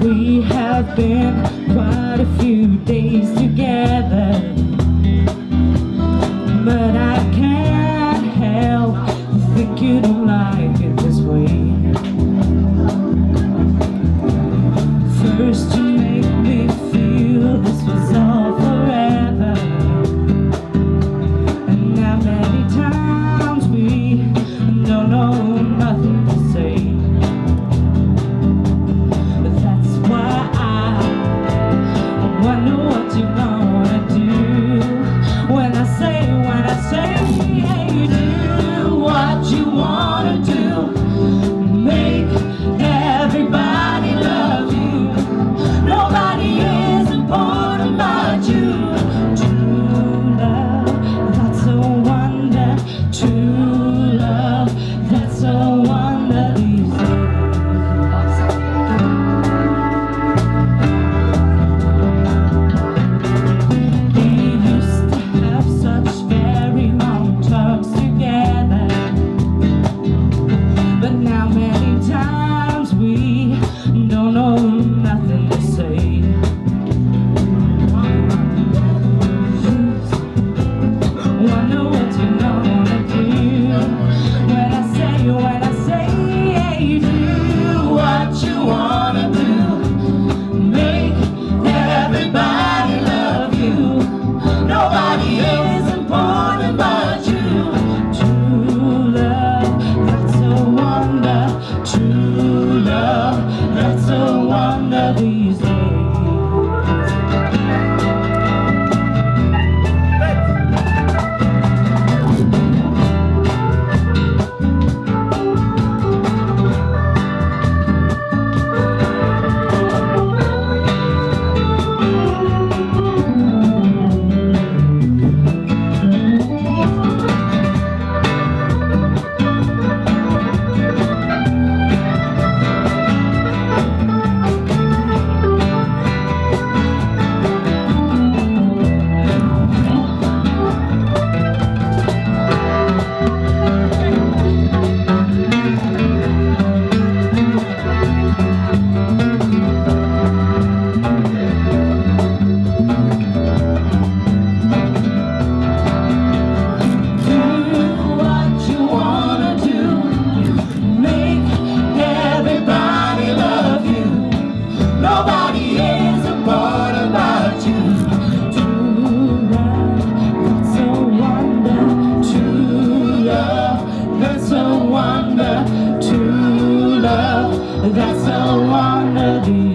We have been quite a few days together But I can't help think you don't like it this way. First these That's how I wanna be